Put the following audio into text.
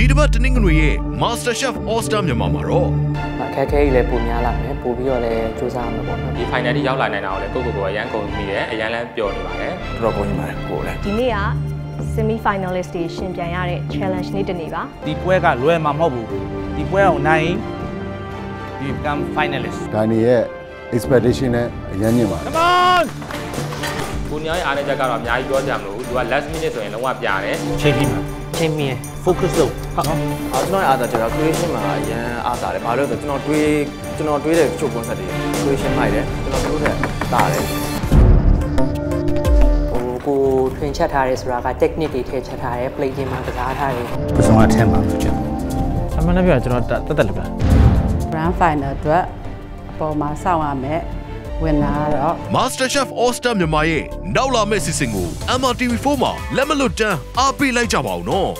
ဒီတစ်ပတ်တနင်္ဂနွေရဲ့ Master Chef All Star မြန်မာမှာတော့အခက်အခဲကြီးလည်းပုံများလာမယ်ပို့ပြီးတော့လည်းစူးစမ်းရမှာပေါ့နော်ဒီ final ထိရောက်လာနိုင်တာကိုလည်းကိုယ့်ကိုယ်ကိုယ်အရန်ကုန်မိတယ်အရန်လည်းပျော်နေပါတယ်တော်တော်ကောင်းနေပါတယ်ကိုယ်လည်းဒီနေ့က semi finalist တွေရှင်ပြိုင်ရတဲ့ challenge နေ့တစ်နေ့ပါဒီပွဲကလွယ်မှာမဟုတ်ဘူးဒီပွဲကိုနိုင်ရင် you become finalist ဒါနေရဲ့ expectation နဲ့အရင်မြင်ပါတယ် come on ကိုညောင်းရဲ့အားနည်းချက်ကတော့အများကြီးပြောကြမလို့သူက last minute ဆိုရင်လုံးဝပြတယ်ချိန်ပြီးမှာ ချင်းမြင် focus လုပ်ဟုတ်နော်အာကျွန်တော်ရဲ့အားသာကျွန်တော် creation မှာအရင်အားသာတယ်ဘာလို့လဲဆိုတော့ကျွန်တော်တွေးကျွန်တော်တွေးတဲ့ချို့ concept တွေ creation မိုက်တယ်ကျွန်တော်တို့ကတာတယ်ဟိုကိုထွင်ချက်ထားရဲဆိုတာက technique တွေထည့်ချက်ထားရဲ plating မှာကစားထားရဲပစုံအထက်မှာဖြစ်ချင်အမှန်တကယ်ကျွန်တော်တက်တက်လောက်တာ grand final အတွက်အပေါ်မှာစောင့်ရမယ် ဝင်လာတော့ Master Chef All Star မြန်မာရဲ့နောက်လာမယ့်စီစဉ်ကို MRTV4 မှာလက်မလွတ်တမ်းအားပေးလိုက်ကြပါဦးနော်